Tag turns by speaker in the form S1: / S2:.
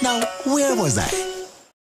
S1: Now, where was I?